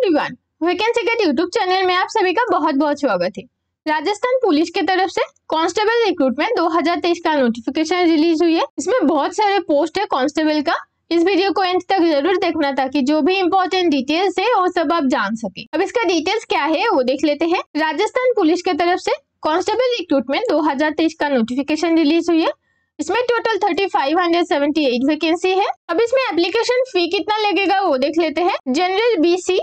Everyone vacancy gate YouTube channel में आप सभी का बहुत बहुत स्वागत है। राजस्थान पुलिस की तरफ़ से कांस्टेबल रिक्रूटमेंट 2023 का नोटिफिकेशन रिलीज़ हुई है। इसमें बहुत सारे पोस्ट है कांस्टेबल का। इस वीडियो को एंड तक ज़रूर देखना ताकि जो भी इम्पोर्टेंट डिटेल्स है, वो सब आप जान सके। अब इसका डिटेल्स क्या है, वो देख लेते हैं। राजस्थान पुलिस की तरफ़ से कांस्टेबल रिक्रूटमेंट 2023 का नोटिफिकेशन रिलीज़ हुई है। इसमें total thirty five hundred seventy eight vacancy है। अब इसमें एप्लीकेशन फ़ी कितना लगेगा, वो देख लेते हैं। जनरल बीसी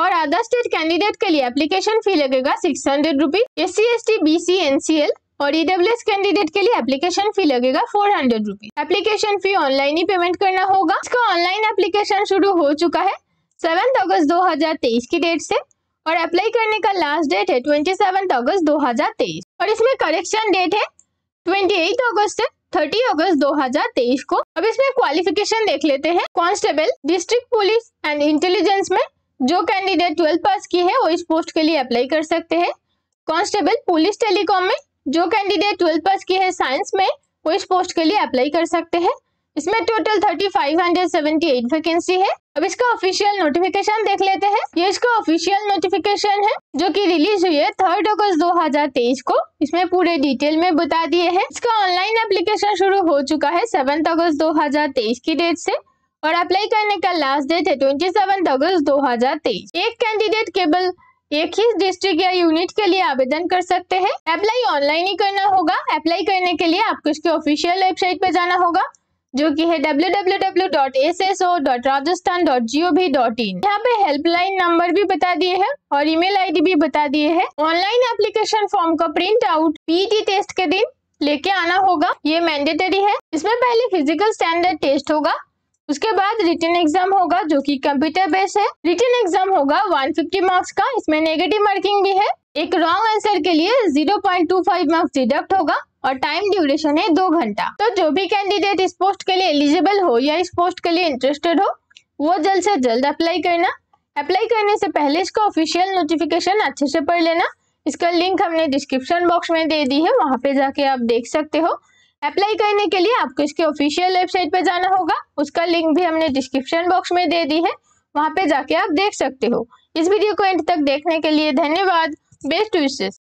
और अदर स्टेट कैंडिडेट के लिए एप्लीकेशन फ़ी लगेगा six hundred rupees S C S T B C N C L और ईडब्ल्यूएस e कैंडिडेट के लिए एप्लीकेशन फ़ी लगेगा four hundred rupees application fee online ही पेमेंट करना होगा। इसका ऑनलाइन एप्लीकेशन शुरू हो चुका है सेवन अगस्त दो हज़ार तेईस की डेट से और अप्लाई करने का लास्ट डेट है ट्वेंटी सेवन अगस्त दो हज़ार तेईस और इसमें करेक्शन डेट है ट्वेंटी एट अगस्त से थर्टी अगस्त 2023 को। अब इसमें क्वालिफिकेशन देख लेते हैं। Constable district police and intelligence में जो कैंडिडेट ट्वेल्थ पास की है, वो इस पोस्ट के लिए अप्लाई कर सकते हैं। कांस्टेबल पुलिस टेलीकॉम में जो कैंडिडेट ट्वेल्थ पास की है साइंस में, वो इस पोस्ट के लिए अप्लाई कर सकते हैं। इसमें total thirty five hundred seventy eight vacancy है। अब इसका ऑफिशियल नोटिफिकेशन देख लेते हैं। ये इसका ऑफिशियल नोटिफिकेशन है, जो कि रिलीज़ हुई है थर्ड अगस्त 2023 को। इसमें पूरे डिटेल में बता दिए हैं। इसका ऑनलाइन एप्लीकेशन शुरू हो चुका है सेवन अगस्त 2023 की डेट से। और अप्लाई करने का लास्ट डेट है ट्वेंटी सेवन अगस्त दो हज़ार तेईस। एक कैंडिडेट केवल एक ही डिस्ट्रिक्ट या यूनिट के लिए आवेदन कर सकते हैं। अप्लाई ऑनलाइन ही करना होगा। अप्लाई करने के लिए आपको इसके ऑफिशियल वेबसाइट पर जाना होगा, जो कि है www.sso.rajasthan.gov.in यहाँ पे हेल्पलाइन नंबर भी बता दिए हैं और ईमेल आईडी भी बता दिए हैं। ऑनलाइन एप्लीकेशन फॉर्म का प्रिंट आउट पीटी टेस्ट के दिन लेके आना होगा। ये मैंडेटरी है। इसमें पहले फ़िज़िकल स्टैंडर्ड टेस्ट होगा। उसके बाद रिटर्न एग्ज़ाम होगा, जो कि कंप्यूटर बेस्ड है। रिटर्न एग्ज़ाम होगा 150 मार्क्स का। इसमें नेगेटिव मार्किंग भी है। एक रॉन्ग आंसर के लिए 0.25 मार्क्स डिडक्ट होगा और टाइम ड्यूरेशन है दो घंटा। तो जो भी कैंडिडेट इस पोस्ट के लिए एलिजिबल हो या इस पोस्ट के लिए इंटरेस्टेड हो, वो जल्द से जल्द अप्लाई करना। अप्लाई करने से पहले इसका ऑफिशियल नोटिफिकेशन अच्छे से पढ़ लेना। इसका लिंक हमने डिस्क्रिप्शन बॉक्स में दे दी है, वहाँ पे जाके आप देख सकते हो। अप्लाई करने के लिए आपको इसके ऑफिशियल वेबसाइट पर जाना होगा। उसका लिंक भी हमने डिस्क्रिप्शन बॉक्स में दे दी है। वहाँ पे जाके आप देख सकते हो। इस वीडियो को एंड तक देखने के लिए धन्यवाद। बेस्ट विशेष